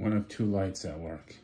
one of two lights at work.